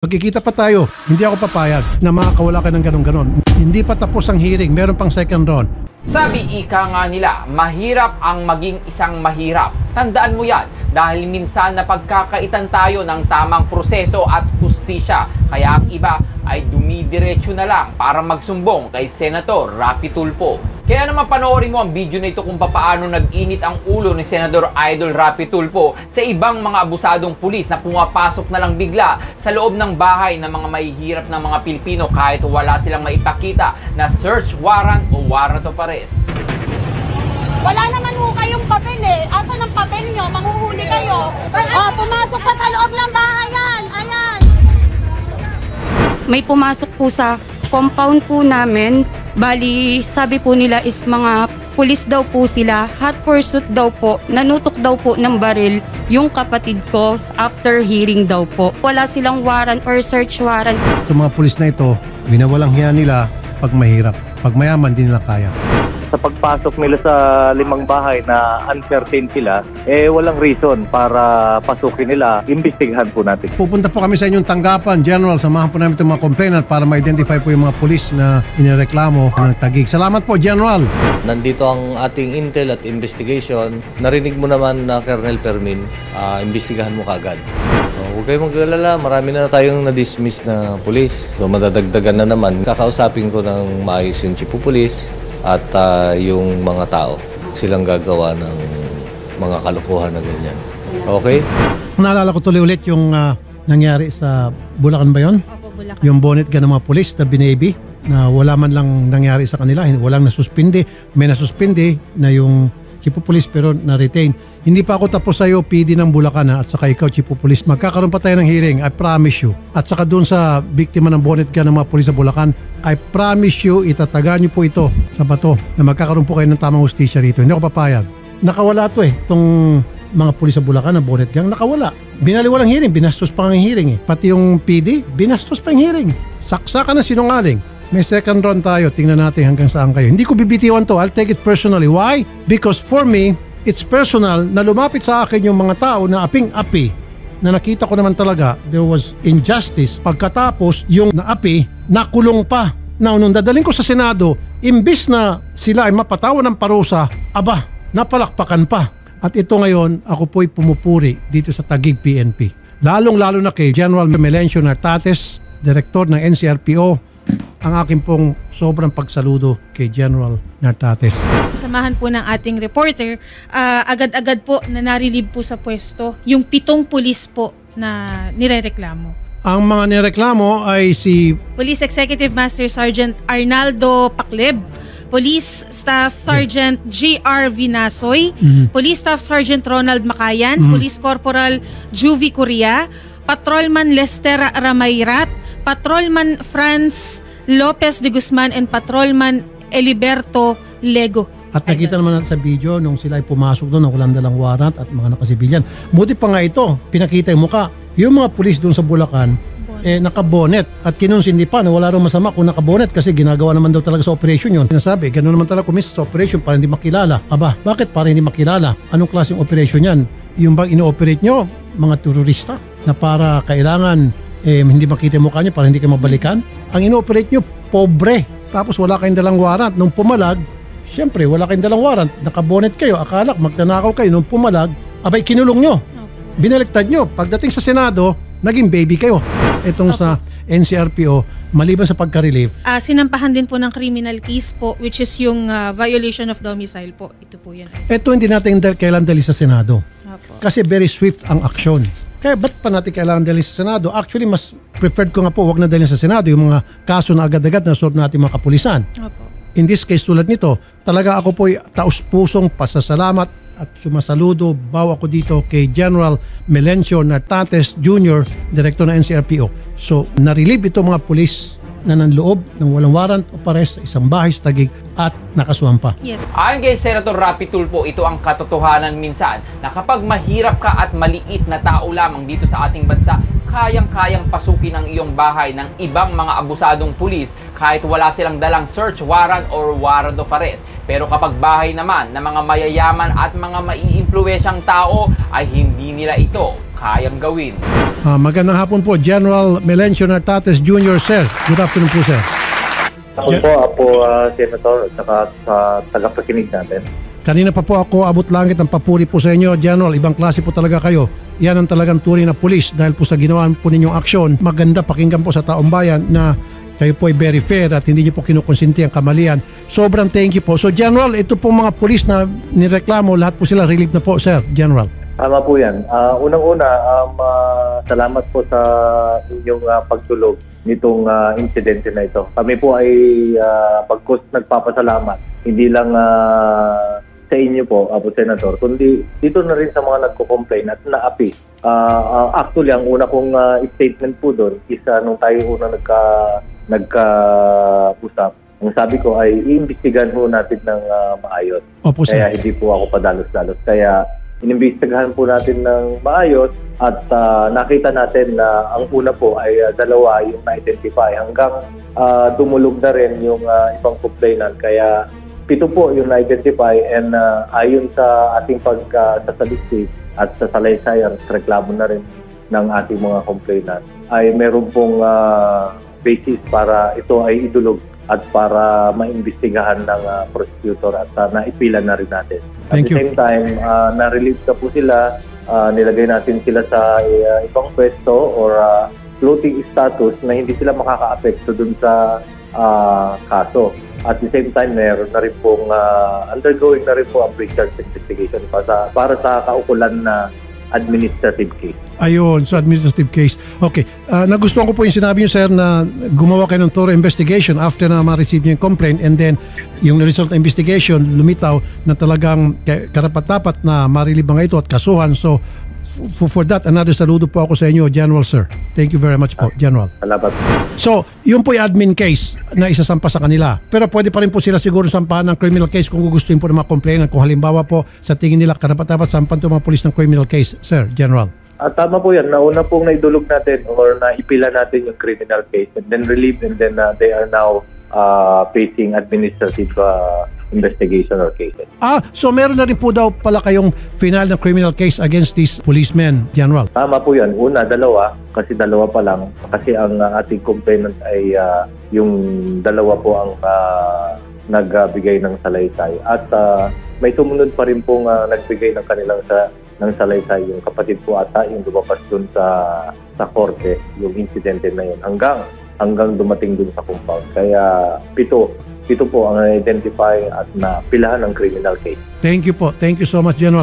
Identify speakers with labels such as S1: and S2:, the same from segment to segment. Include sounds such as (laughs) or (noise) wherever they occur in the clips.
S1: Magkikita pa tayo. Hindi ako papayag na makakawala ka ng ganun-ganon. Hindi pa tapos ang hearing. Meron pang second round.
S2: Sabi ika nga nila, mahirap ang maging isang mahirap. Tandaan mo yan dahil minsan na pagkakaitan tayo ng tamang proseso at hustisya. Kaya ang iba ay dumidiretso na lang para magsumbong kay Senator Rapi Tulfo. Kaya naman panoorin mo ang video na ito kung paano nag-init ang ulo ni Senador Idol Rapi Tulfo sa ibang mga abusadong pulis na pumapasok na lang bigla sa loob ng bahay ng mga mahihirap ng mga Pilipino kahit wala silang maipakita na search warrant o warrant of arrest.
S3: Wala naman ho kayong papel eh. Asan ang papel nyo? Manghuhuli kayo. Oh, pumasok pa sa loob ng bahay yan. Ayan.
S4: may pumasok po sa compound po namin. Bali, sabi po nila is mga pulis daw po sila. Hot pursuit daw po. Nanutok daw po ng baril yung kapatid ko after hearing daw po. Wala silang warrant or search warrant.
S1: Itong mga pulis na ito, winawalang hiya nila pag mahirap. Pag mayaman, di nila kaya.
S5: Sa pagpasok nila sa limang bahay na uncertain sila, eh walang reason para pasukin nila. Imbestigahan po natin.
S1: Pupunta po kami sa inyong tanggapan. General, samahan po namin itong mga complainant para ma-identify po yung mga pulis na inireklamo ng tagig. Salamat po, General.
S6: Nandito ang ating intel at investigation. Narinig mo naman na Colonel Permin, ah, imbestigahan mo kagad. So, huwag kayong mag-alala, marami na tayong na-dismiss na pulis. So, madadagdagan na naman. Kakausapin ko ng maayos yung chief of police at ah, yung mga tao. Silang gagawa ng mga kalokohan na ganyan. Okay?
S1: Naalala ko tuloy ulit yung ah, nangyari sa Bulacan ba yun? Yung bonnet ka ng mga pulis na binaby na wala man lang nangyari sa kanila, walang nasuspindi. May nasuspindi na yung chief of police pero na-retain. Hindi pa ako tapos sa iyo, PD ng Bulacan ha, at saka ikaw, chief of police. Magkakaroon pa tayo ng hearing, I promise you. At saka doon sa biktima ng bonnet ka ng mga pulis sa Bulacan, I promise you, itataga niyo po ito sa bato na magkakaroon po kayo ng tamang hustisya rito. Hindi ako papayag. Nakawala to eh, itong mga pulis sa Bulacan na bonnet gang, nakawala. Binaliwalang hearing, binastos pa ang hearing eh. Pati yung PD, binastos pa yung hearing. Saksakan na sinungaling. May second round tayo, tingnan natin hanggang saan kayo. Hindi ko bibitiwan to, I'll take it personally. Why? Because for me, it's personal na lumapit sa akin yung mga tao na aping-api na nakita ko naman talaga there was injustice. Pagkatapos, yung naapi, nakulong pa. Now, nung dadaling ko sa Senado, imbis na sila ay mapatawan ng parusa, aba, napalakpakan pa. At ito ngayon, ako po'y pumupuri dito sa Tagig PNP. Lalong-lalo na kay General Melencio Nartates, Direktor ng NCRPO, ang aking pong sobrang pagsaludo kay General Nartates.
S7: Samahan po ng ating reporter, ah, agad-agad po na narilib po sa pwesto yung pitong pulis po na nirereklamo.
S1: Ang mga nireklamo ay si
S7: Police Executive Master Sergeant Arnaldo Pacleb, Police Staff Sergeant J.R. Vinasoy, Police Staff Sergeant Ronald Makayan, Police Corporal Juvie Correa, Patrolman Lester Ramayrat, Patrolman Franz Lopez de Guzman, and Patrolman Eliberto Lego.
S1: At nakita naman natin sa video nung sila ay pumasok doon na walang dalang warrant at mga nakasibilyan. Buti pa nga ito, pinakita yung muka. Yung mga pulis doon sa Bulacan, eh, nakabonet at kinunsindi pa na wala rin masama kung nakabonet kasi ginagawa naman daw talaga sa operation yun. Sinasabi, ganoon naman talaga kumis sa operation para hindi makilala. Aba, bakit para hindi makilala? Anong klaseng operation yan? Yung bang ino-operate nyo, mga terorista na para kailangan eh, hindi makita yung mukha nyo para hindi kayo mabalikan? Ang ino-operate nyo, pobre. Tapos wala kayong dalang warrant. Nung pumalag, Siyempre, wala kayong dalang warrant. Nakabonet kayo. Akala, magnanakaw kayo. Nung pumalag, abay, kinulong nyo. Binaliktad nyo. Pagdating sa Senado, naging baby kayo. Itong sa NCRPO, maliban sa pagka-relief,
S7: Ah, sinampahan din po ng criminal case po which is yung ah, violation of domicile po. Ito po yan.
S1: ito hindi natin dal- kailan dali sa Senado.
S7: Opo.
S1: Kasi very swift ang aksyon. Kaya ba't pa natin kailangan dali sa Senado? Actually, mas preferred ko nga po, wag na dali sa Senado yung mga kaso na agad-agad na solve natin mga kapulisan.
S7: Opo.
S1: In this case tulad nito, talaga ako po'y taus-pusong pasasalamat at sumasaludo bawa ko dito kay General Melencio Nartates Jr., Director ng NCRPO. So, narilib ito mga pulis na nanloob ng walang warrant o pares sa isang bahay sa Tagig at nakasuhan pa.
S7: Yes.
S2: Ayon kay Senator Rapi Tulfo, ito ang katotohanan minsan na kapag mahirap ka at maliit na tao lamang dito sa ating bansa, kayang-kayang pasukin ang iyong bahay ng ibang mga abusadong pulis kahit wala silang dalang search warrant or warrant of arrest. Pero kapag bahay naman ng mga mayayaman at mga maiimpluwensyang tao ay hindi nila ito kayang gawin.
S1: Ah, magandang hapon po, General Melencio Nartates Jr., sir. Good afternoon po, sir.
S5: Ako po, Apo ah, Senator, at saka sa tagapakinig natin.
S1: Kanina pa po ako abot langit ng papuri po sa inyo, General. Ibang klase po talaga kayo. Yan ang talagang turing na pulis dahil po sa ginawa po ninyong aksyon. Maganda pakinggan po sa taong bayan na kayo po ay very fair at hindi niyo po kinukonsinti ang kamalian. Sobrang thank you po. So General, ito po mga pulis na nireklamo, lahat po sila relieved na po, Sir, General.
S5: Tama po yan. Ah, unang-una, um, ah, salamat po sa inyong ah, pagtulog nitong ah, insidente na ito. Kami po ay uh, pagkus nagpapasalamat. Hindi lang ah, sa inyo po, Apo Senator, kundi dito na rin sa mga nagko-complain at naapi. Ah, ah, actually, ang una kong ah, statement po doon is ah, nung tayo una nagka, nagka-usap, ang sabi ko ay iimbestigahan po natin ng ah, maayos.
S1: Opo, sir.
S5: Kaya hindi po ako padalos-dalos. Kaya inimbestigahan po natin ng maayos at ah, nakita natin na ang una po ay ah, dalawa yung na-identify hanggang ah, dumulog na rin yung ah, ibang complainant. Kaya pito po yung na-identify and ah, ayon sa ating pagkasasalistik at sa salaysayan reklamo na rin ng ating mga complainant ay meron pong ah, basis para ito ay idulog at para maimbestigahan ng ah, prosecutor at uh, naipila na rin natin. At
S1: Thank
S5: the
S1: you.
S5: same time, ah, na-relieve na po sila, ah, nilagay natin sila sa ah, ibang pwesto or ah, floating status na hindi sila makaka-apekto dun sa ah, kaso. At the same time, meron na rin pong ah, undergoing na rin po ang pre-charge investigation para sa, para sa kaukulan na administrative case.
S1: Ayun, so administrative case. Okay. Ah, nagustuhan ko po yung sinabi niyo, sir, na gumawa kayo ng thorough investigation after na ma-receive niyo yung complaint and then yung result investigation lumitaw na talagang ka- karapat-dapat na marilib mga ito at kasuhan. So, f- for that, another saludo po ako sa inyo, General, sir. Thank you very much po, General.
S5: Salamat.
S1: So, yun po yung admin case na isasampa sa kanila. Pero pwede pa rin po sila siguro sampahan ng criminal case kung gugustuhin po ng mga complainant. Kung halimbawa po sa tingin nila karapat-dapat sampan to mga polis ng criminal case. Sir, General.
S5: At tama po yan. Nauna pong naidulog natin or naipila natin yung criminal case and then relieved and then uh, they are now uh, facing administrative uh, investigation or cases.
S1: Ah, so meron na rin po daw pala kayong final na criminal case against these policemen, General.
S5: Tama po yan. Una, dalawa. Kasi dalawa pa lang. Kasi ang uh, ating complainant ay uh, yung dalawa po ang uh, nagbigay ng salaysay. At uh, may sumunod pa rin pong uh, nagbigay ng kanilang sa ng salaysay yung kapatid po ata yung lumabas dun sa sa korte yung insidente na yun hanggang hanggang dumating dun sa compound. Kaya pito pito po ang identify at napilahan ng criminal case.
S1: Thank you po. Thank you so much, General.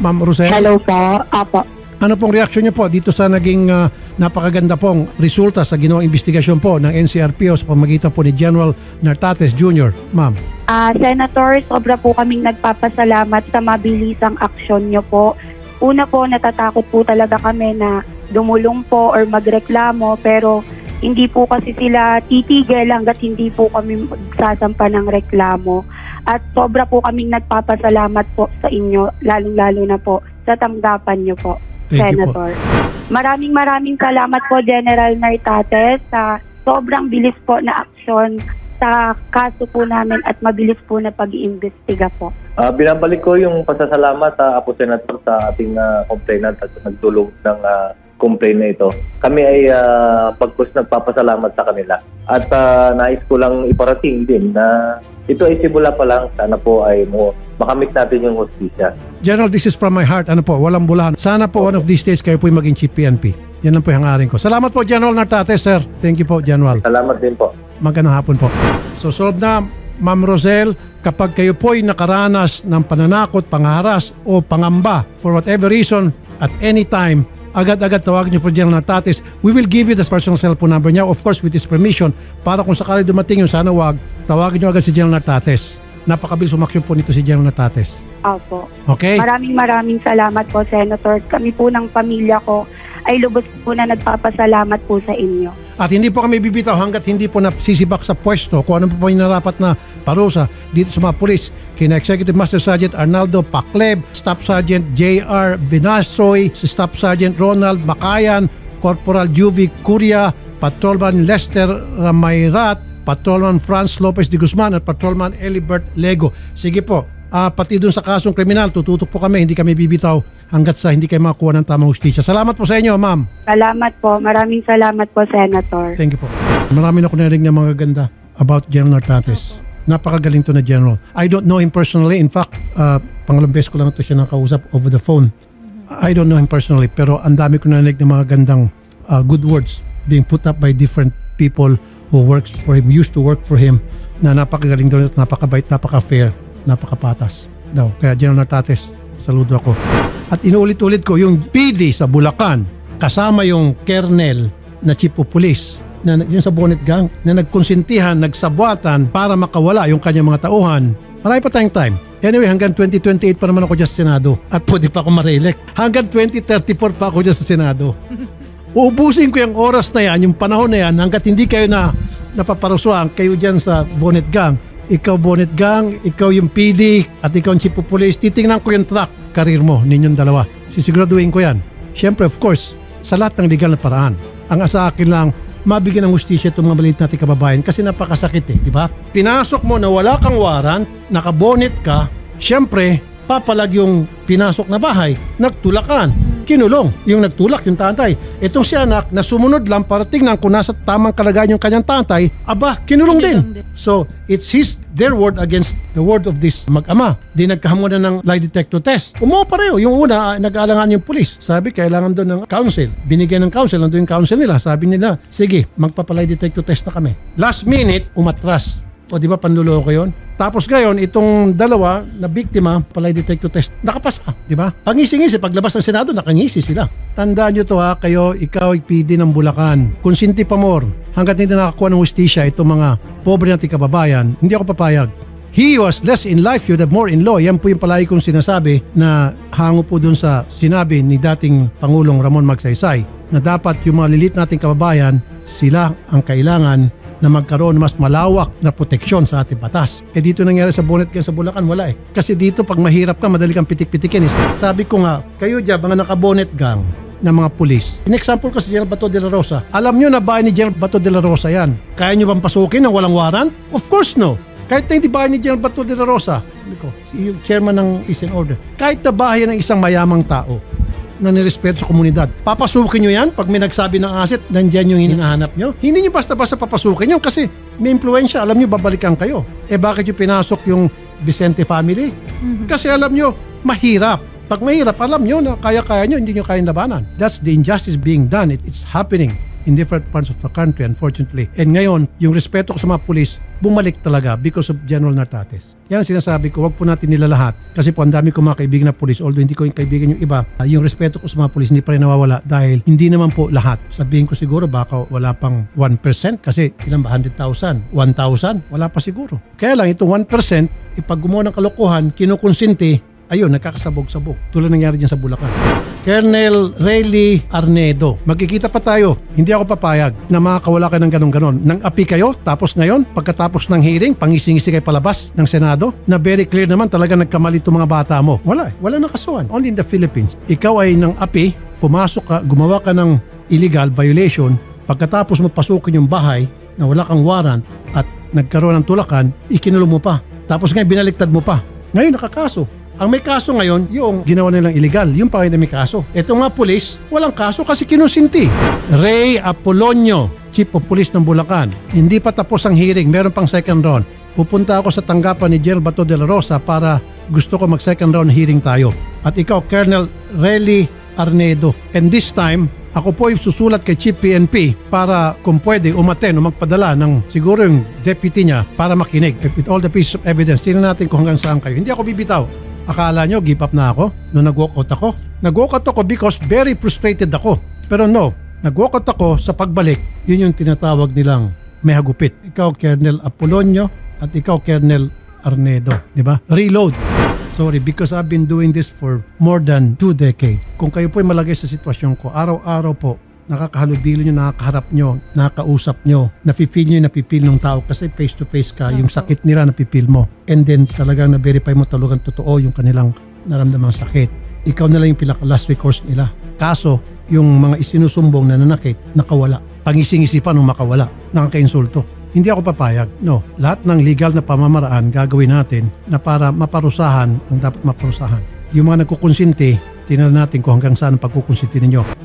S1: Ma'am Rosel,
S3: Hello po. Apo.
S1: ano pong reaksyon niyo po dito sa naging ah, napakaganda pong resulta sa ginawang investigasyon po ng NCRPO sa pamagitan po ni General Nartates Jr., Ma'am?
S8: Ah, Senator, sobra po kaming nagpapasalamat sa mabilisang aksyon nyo po. Una po, natatakot po talaga kami na dumulong po or magreklamo pero hindi po kasi sila titigil hanggat hindi po kami magsasampa ng reklamo. At sobra po kaming nagpapasalamat po sa inyo, lalong-lalo na po sa tanggapan nyo po,
S1: Thank you po.
S8: Senator. Maraming maraming salamat po General Nartates sa sobrang bilis po na aksyon sa kaso po namin at mabilis po na pag-iimbestiga po.
S5: Ah, binabalik ko yung pasasalamat sa Apo Senator sa ating ah, complainant at nagdulog ng ah, complaint na ito. Kami ay uh, pagkus nagpapasalamat sa kanila. At ah, nais ko lang iparating din na ito ay simula pa lang. Sana po ay mo makamit natin yung hostisya.
S1: General, this is from my heart. Ano po, walang bulahan. Sana po one of these days kayo po yung maging chief PNP. Yan lang po yung hangarin ko. Salamat po, General Nartates, sir. Thank you po, General.
S5: Salamat din po.
S1: Magandang hapon po. So solved na, Ma'am Rosel, kapag kayo po ay nakaranas ng pananakot, pangaras o pangamba for whatever reason at any time, agad-agad tawagin niyo po General Natatis. We will give you the personal cellphone number niya, of course with his permission, para kung sakali dumating yung sana wag, tawagin niyo agad si General Natatis. Napakabilis umaksyon po nito si General Natatis.
S8: Opo.
S1: Okay?
S8: Maraming maraming salamat po, Senator. Kami po ng pamilya ko ay lubos po na nagpapasalamat po sa inyo.
S1: At hindi po kami bibitaw hanggat hindi po nasisibak sa pwesto kung ano po po yung narapat na parusa dito sa mga pulis. Kina Executive Master Sergeant Arnaldo Pacleb, Staff Sergeant J.R. Vinasoy, si Staff Sergeant Ronald Makayan, Corporal Juvie Curia, Patrolman Lester Ramayrat, Patrolman Franz Lopez de Guzman at Patrolman Elibert Lego. Sige po, ah, pati dun sa kasong kriminal, tututok po kami, hindi kami bibitaw hanggat sa hindi kayo makakuha ng tamang hustisya. Salamat po sa inyo, ma'am.
S8: Salamat po. Maraming salamat po, Senator.
S1: Thank you po. Marami na ako narinig ng mga ganda about General Nartates. Napakagaling to na General. I don't know him personally. In fact, uh, pangalawang beses ko lang ito siya nakausap over the phone. I don't know him personally, pero ang dami ko narinig ng mga gandang uh, good words being put up by different people who works for him, used to work for him, na napakagaling daw at napakabait, napaka-fair, napakapatas daw. Kaya General Nartates, saludo ako. At inuulit-ulit ko, yung PD sa Bulacan, kasama yung kernel na chief of police, na yung sa bonnet gang, na nagkonsintihan, nagsabwatan para makawala yung kanyang mga tauhan. Marami pa tayong time. Anyway, hanggang 2028 pa naman ako dyan sa Senado. At pwede pa ako ma-reelect. Hanggang 2034 pa ako dyan sa Senado. (laughs) Uubusin ko yung oras na yan, yung panahon na yan, hanggat hindi kayo na napaparusuan, kayo dyan sa bonnet gang. Ikaw bonnet gang, ikaw yung PD, at ikaw yung chief of police. Titingnan ko yung track career mo, ninyong dalawa. Sisiguraduhin ko yan. Siyempre, of course, sa lahat ng legal na paraan. Ang asa akin lang, mabigyan ng hustisya itong mga maliit nating kababayan kasi napakasakit eh, di ba? Pinasok mo na wala kang warrant, nakabonet ka, siyempre, papalag yung pinasok na bahay, nagtulakan, kinulong, yung nagtulak, yung tatay. Itong si anak na sumunod lang para tingnan kung nasa tamang kalagayan yung kanyang tatay, aba, kinulong, din. So, it's his, their word against the word of this mag-ama. Di nagkahamunan ng lie detector test. Umuha pareho. Yung una, ah, nag-aalangan yung pulis. Sabi, kailangan doon ng counsel. Binigyan ng counsel, nandun yung counsel nila. Sabi nila, sige, magpapalay detector test na kami. Last minute, umatras. O di ba panluloko yon? Tapos ngayon, itong dalawa na biktima, palay detector test, nakapasa, di ba? Pangisi-ngisi, paglabas ng Senado, nakangisi sila. Tandaan nyo to ha, kayo, ikaw, PD ng Bulacan. Kung Sinti Pamor, hanggat hindi nakakuha ng hustisya itong mga pobre nating kababayan, hindi ako papayag. He was less in life, you'd have more in law. Yan po yung palagi kong sinasabi na hango po dun sa sinabi ni dating Pangulong Ramon Magsaysay na dapat yung mga lilit nating kababayan, sila ang kailangan na magkaroon mas malawak na proteksyon sa ating batas. Eh dito nangyari sa bonnet kaya sa Bulacan, wala eh. Kasi dito pag mahirap ka, madali kang pitik-pitikin. Eh. Sabi ko nga, kayo dyan, mga nakabonet gang ng mga pulis. In example ko si General Bato de la Rosa. Alam nyo na bahay ni General Bato de la Rosa yan. Kaya nyo bang pasukin ng walang warrant? Of course no. Kahit na hindi bahay ni General Bato de la Rosa, ko, yung chairman ng Peace and Order, kahit na bahay ng isang mayamang tao, na nirespeto sa komunidad. Papasukin nyo yan pag may nagsabi ng asset, nandyan yung hinahanap nyo. Hindi nyo basta-basta papasukin yun kasi may impluensya. Alam nyo, babalikan kayo. Eh bakit yung pinasok yung Vicente family? Kasi alam nyo, mahirap. Pag mahirap, alam nyo na kaya-kaya nyo, hindi nyo kayang labanan. That's the injustice being done. It, it's happening in different parts of the country, unfortunately. And ngayon, yung respeto ko sa mga pulis, bumalik talaga because of General Nartates. Yan ang sinasabi ko, wag po natin nila lahat. Kasi po ang dami ko mga kaibigan na pulis, although hindi ko yung kaibigan yung iba, ah, yung respeto ko sa mga pulis hindi pa rin nawawala dahil hindi naman po lahat. Sabihin ko siguro baka wala pang 1% kasi ilan ba 100,000, 1,000, wala pa siguro. Kaya lang itong 1%, ipag gumawa ng kalokohan, kinukonsinti, ayun, nagkakasabog-sabog. Tulad nangyari dyan sa Bulacan. Colonel Rayleigh Arnedo, magkikita pa tayo. Hindi ako papayag na makakawala kayo ng ganon-ganon. Nang api kayo, tapos ngayon, pagkatapos ng hearing, pangising-isi palabas ng Senado, na very clear naman talaga nagkamali itong mga bata mo. Wala eh. Wala nang kasuhan. Only in the Philippines. Ikaw ay nang api, pumasok ka, gumawa ka ng illegal violation, pagkatapos mo pasukin yung bahay na wala kang warrant at nagkaroon ng tulakan, ikinulong mo pa. Tapos ngayon, binaliktad mo pa. Ngayon, nakakaso. Ang may kaso ngayon, yung ginawa nilang illegal, yung pa na may kaso. Ito nga pulis, walang kaso kasi kinusinti. Ray Apolonio, Chief of Police ng Bulacan. Hindi pa tapos ang hearing, meron pang second round. Pupunta ako sa tanggapan ni General Bato de la Rosa para gusto ko mag second round hearing tayo. At ikaw, Colonel Relly Arnedo. And this time, ako po ay susulat kay Chief PNP para kung pwede umaten o magpadala ng siguro yung deputy niya para makinig with all the pieces of evidence. Tingnan natin kung hanggang saan kayo. Hindi ako bibitaw. Akala nyo, give up na ako nung nag-walkout ako. Nag-walkout ako because very frustrated ako. Pero no, nag-walkout ako sa pagbalik. Yun yung tinatawag nilang may hagupit. Ikaw, Colonel Apolonio, at ikaw, Colonel Arnedo. Ba? Reload. Sorry, because I've been doing this for more than two decades. Kung kayo po ay malagay sa sitwasyon ko, araw-araw po, nakakahalubilo nyo, nakakaharap nyo, nakakausap nyo, nafe-feel nyo yung napipil ng tao kasi face to face ka, yung sakit nila napipil mo. And then talagang na-verify mo talagang totoo yung kanilang naramdamang sakit. Ikaw na lang yung pinaka last recourse nila. Kaso, yung mga isinusumbong na nanakit, nakawala. Pangising-isipan nung makawala, nakakainsulto. Hindi ako papayag. No. Lahat ng legal na pamamaraan gagawin natin na para maparusahan ang dapat maparusahan. Yung mga nagkukonsinti, tingnan natin kung hanggang saan ang pagkukonsinti ninyo.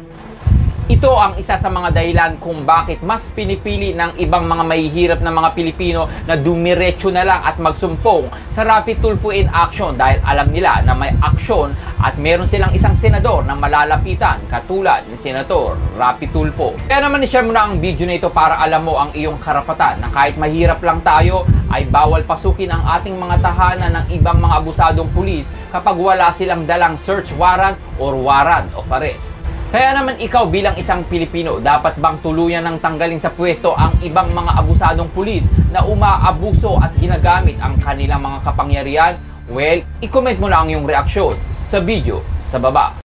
S2: Ito ang isa sa mga dahilan kung bakit mas pinipili ng ibang mga mahihirap na mga Pilipino na dumiretso na lang at magsumpong sa Rapid Tulfo in Action dahil alam nila na may aksyon at meron silang isang senador na malalapitan katulad ni Senator Rapi Tulfo. Kaya naman i-share mo na ang video na ito para alam mo ang iyong karapatan na kahit mahirap lang tayo ay bawal pasukin ang ating mga tahanan ng ibang mga abusadong pulis kapag wala silang dalang search warrant or warrant of arrest. Kaya naman ikaw bilang isang Pilipino, dapat bang tuluyan ng tanggalin sa pwesto ang ibang mga abusadong pulis na umaabuso at ginagamit ang kanilang mga kapangyarihan? Well, i-comment mo lang ang iyong reaksyon sa video sa baba.